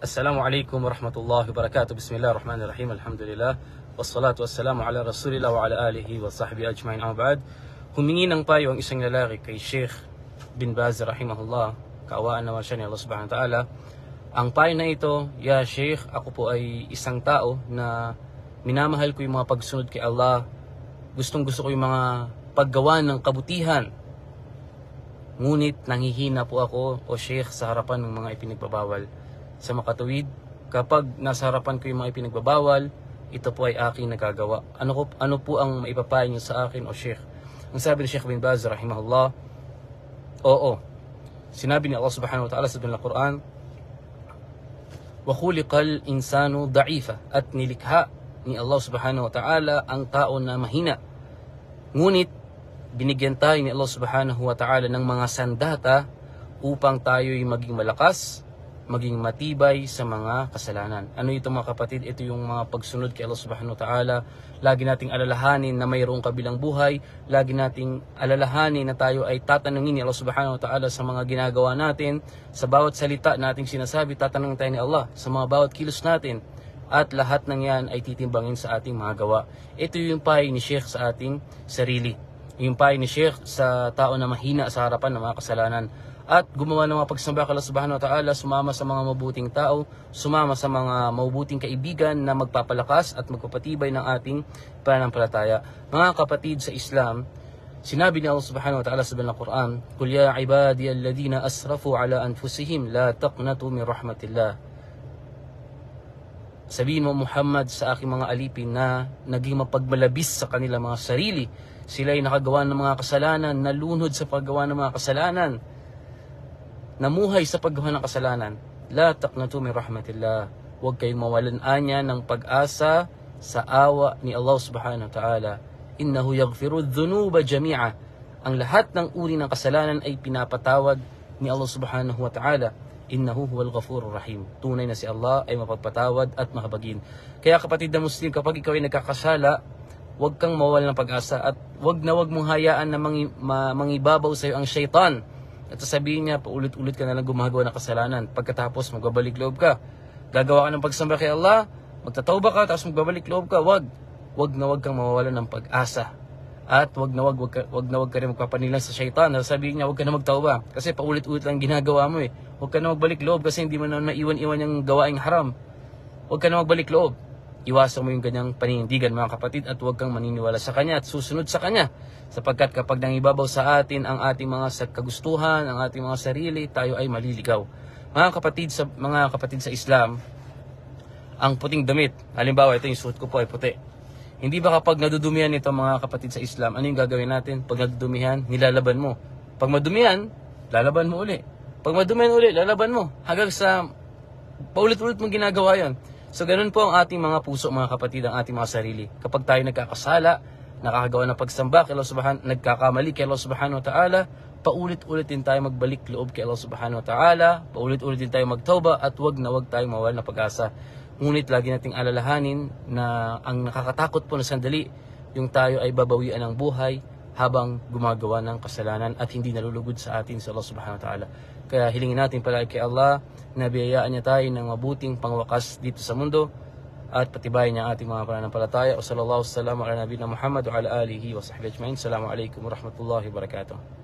Assalamu alaikum warahmatullahi wabarakatuh. Bismillahirrahmanirrahim. Alhamdulillah. Wassalatu wassalamu ala rasulillah wa ala alihi wa sahbihi ajma'in amma ba'd. Humingi ng payo ang isang lalaki kay Sheikh bin Baz rahimahullah. Kaawaan naman siya ni Allah subhanahu wa ta'ala. Ang payo na ito, ya Sheikh, ako po ay isang tao na minamahal ko yung mga pagsunod kay Allah. Gustong gusto ko yung mga paggawa ng kabutihan. Ngunit nanghihina po ako o Sheikh sa harapan ng mga ipinagbabawal sa makatuwid. Kapag nasa harapan ko yung mga ipinagbabawal, ito po ay aking nagagawa. Ano, ko, ano po ang maipapayo niyo sa akin o Sheikh? Ang sabi ni Sheikh bin Baz, rahimahullah, oo. Sinabi ni Allah subhanahu wa ta'ala sa Al Quran, وَخُلِقَ الْإِنسَانُ ضَعِيفًا At nilikha ni Allah subhanahu wa ta'ala ang tao na mahina. Ngunit, binigyan tayo ni Allah subhanahu wa ta'ala ng mga sandata upang tayo'y maging malakas, maging matibay sa mga kasalanan. Ano ito mga kapatid? Ito yung mga pagsunod kay Allah subhanahu ta'ala. Lagi nating alalahanin na mayroong kabilang buhay. Lagi nating alalahanin na tayo ay tatanungin ni Allah subhanahu ta'ala sa mga ginagawa natin. Sa bawat salita nating sinasabi, tatanungin tayo ni Allah. Sa mga bawat kilos natin. At lahat ng yan ay titimbangin sa ating mga gawa. Ito yung pahay ni Sheikh sa ating sarili. Yung pahay ni Sheikh sa tao na mahina sa harapan ng mga kasalanan at gumawa ng mga pagsamba kay Allah subhanahu wa ta'ala, sumama sa mga mabuting tao, sumama sa mga mabuting kaibigan na magpapalakas at magpapatibay ng ating pananampalataya. Mga kapatid sa Islam, sinabi ni Allah subhanahu wa ta'ala sa banal Quran, Kul ya ibadi alladhina asrafu ala anfusihim, la taqnatu min rahmatillah. Sabihin mo Muhammad sa aking mga alipin na naging mapagmalabis sa kanila mga sarili. Sila ay nakagawa ng mga kasalanan, nalunod sa paggawa ng mga kasalanan namuhay sa paggawa ng kasalanan, la taqnatu min rahmatillah. Huwag kayong mawalan anya ng pag-asa sa awa ni Allah subhanahu wa ta'ala. Innahu yaghfiru dhunuba jami'a. Ang lahat ng uri ng kasalanan ay pinapatawad ni Allah subhanahu wa ta'ala. Innahu huwal ghafurur rahim. Tunay na si Allah ay mapagpatawad at mahabagin. Kaya kapatid na Muslim, kapag ikaw ay nagkakasala, huwag kang mawala ng pag-asa at huwag na huwag mong hayaan na mangi, ma, mangibabaw sa iyo ang shaitan at sasabihin niya, paulit-ulit ka na lang gumagawa ng kasalanan. Pagkatapos, magbabalik loob ka. Gagawa ka ng pagsamba kay Allah, magtatawba ka, tapos magbabalik loob ka. Wag. Wag na wag kang mawawalan ng pag-asa. At wag na wag, wag, ka, wag na wag ka rin magpapanilang sa shaitan. Sabihin niya, wag ka na magtawba. Kasi paulit-ulit lang ginagawa mo eh. Wag ka na magbalik loob kasi hindi mo na naiwan-iwan yung gawaing haram. Wag ka na magbalik loob. Iwasan mo yung ganyang paninindigan mga kapatid at huwag kang maniniwala sa Kanya at susunod sa Kanya. Sapagkat kapag nangibabaw sa atin ang ating mga kagustuhan, ang ating mga sarili, tayo ay maliligaw. Mga kapatid sa, mga kapatid sa Islam, ang puting damit, halimbawa ito yung suot ko po ay puti. Hindi ba kapag nadudumihan ito mga kapatid sa Islam, ano yung gagawin natin? Pag nadudumihan, nilalaban mo. Pag madumihan, lalaban mo uli. Pag madumihan uli, lalaban mo. Hanggang sa paulit-ulit mong ginagawa yon. So ganun po ang ating mga puso, mga kapatid, ang ating mga sarili. Kapag tayo nagkakasala, nakakagawa ng pagsamba kay Allah subhanahu nagkakamali kay Allah subhanahu wa ta'ala, paulit-ulit din tayo magbalik loob kay Allah subhanahu wa ta'ala, paulit-ulit din tayo magtauba at wag na wag tayo mawala ng pag-asa. Ngunit lagi nating alalahanin na ang nakakatakot po na sandali, yung tayo ay babawian ng buhay habang gumagawa ng kasalanan at hindi nalulugod sa atin sa Allah subhanahu wa ta'ala. Kaya hilingin natin palagi kay Allah na biyayaan niya tayo ng mabuting pangwakas dito sa mundo at patibayin niya ating mga pananampalataya. O sallallahu sallam ala nabina Muhammad wa ala alihi wa sahbihi ajma'in. Assalamu alaikum warahmatullahi wabarakatuh.